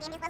Give me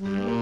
Mm-hmm.